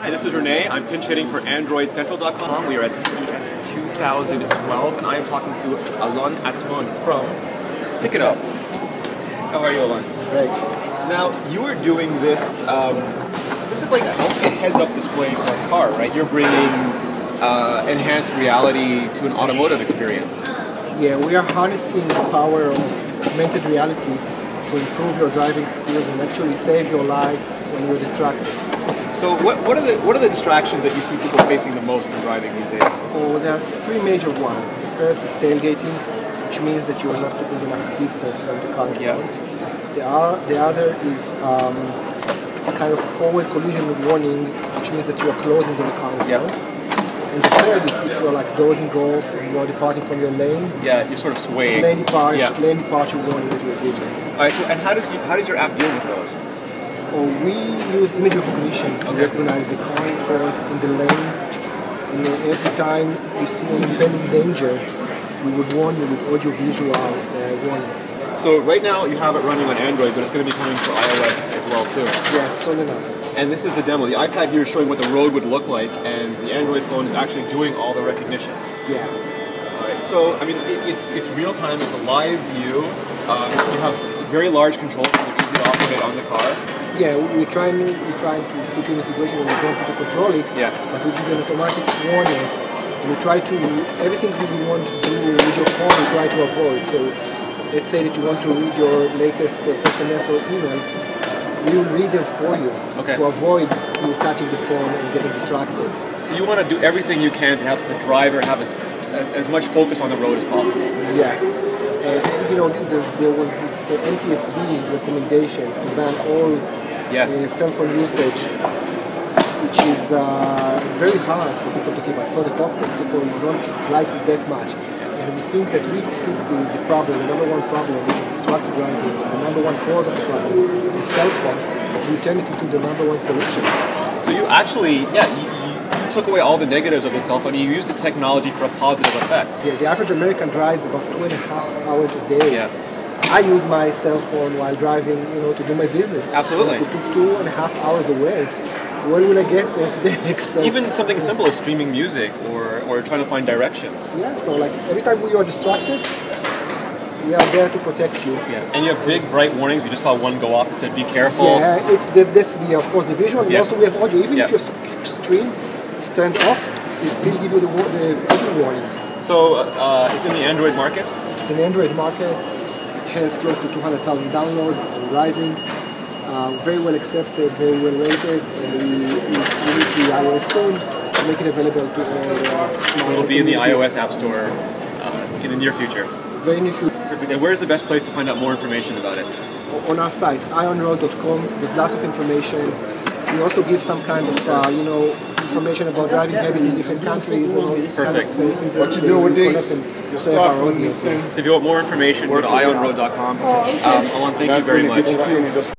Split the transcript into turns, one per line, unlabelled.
Hi, this is Rene. I'm pinch hitting for AndroidCentral.com. We are at CES 2012, and I am talking to Alon Atsmon from Pictitup. How are you, Alon?
Great.
Now, you are doing this. Um, this is like a, heads-up display for a car, right? You're bringing uh, enhanced reality to an automotive experience.
Yeah, we are harnessing the power of augmented reality to improve your driving skills and actually save your life when you're distracted.
So, what, what are the what are the distractions that you see people facing the most in driving these days?
Oh, there's three major ones. The first is tailgating, which means that you are not keeping enough distance from the car. in
Yes.
The, the other is um, kind of forward collision warning, which means that you are closing to the car in
Yeah.
And the third is if you're like dozing off and you're departing from your lane,
Yeah, you're sort of swaying.
lane departure,
Yeah.
lane departure warning that you're giving.
All right. So, and how does you, how does your app deal with those?
Or we use image recognition to
Okay.
recognize the car in front in the lane. And then every time we see an impending danger, we would warn you with audio visual uh, warnings.
So right now you have it running on Android, but it's going to be coming for iOS as well soon.
Yes, soon enough.
And this is the demo. The iPad here is showing what the road would look like, and the Android phone is actually doing all the recognition.
Yeah.
All right. So I mean, it, it's it's real time. It's a live view. Um, you have very large controls, so they're easy to operate on the car.
Yeah, we we try and we try to put you in a situation where we don't have to control it,
Yeah.
but we give an automatic warning. And we try to everything that you want to do with your phone, we try to avoid. So let's say that you want to read your latest uh, SMS or emails, we will read them for you
Okay.
to avoid you touching the phone and getting distracted.
So you want to do everything you can to help the driver have as, as much focus on the road as possible.
Yeah. And, you know, there was this uh, NTSB recommendations to ban all
Yes.
uh, cell phone usage, which is uh, very hard for people to keep. I saw the top so people don't like it that much. And we think that we took the, the problem, the number one problem, which is distracted driving, the number one cause of the problem, the cell phone, we turned it into the number one solution.
So you actually, yeah, you, took away all the negatives of the cell phone. You used the technology for a positive effect.
The, the average American drives about two and a half hours a day.
Yeah.
I use my cell phone while driving, you know, to do my business.
Absolutely.
If it took two and a half hours away, where will I get those back? So,
Even something as simple as streaming music or, or trying to find directions.
yeah, so like every time we are distracted, we are there to protect you.
Yeah. And you have big bright warnings. You just saw one go off. It said, "Be careful."
Yeah, it's the, that's the of course the visual. And
Yeah.
also we have audio. Even
Yeah.
if your sc- screen is turned off, we still give you the, the warning.
So uh, it's in the Android market.
It's an Android market. It has close to 200,000 downloads and rising. Uh, very well accepted, very well rated, and we, release the iOS soon to make it available to all. Uh,
It'll be in the iOS App Store uh, in the near future.
Very near future.
Perfect. And where's the best place to find out more information about it?
On our site, ionroad.com, there's lots of information. We also give some kind of, uh, you know, information about driving habits in different countries and Perfect. Kind of things
what you do with these? Stuff.
So if you want more information, go to ionroad.com. Oh, okay. um, Alon, thank you very much.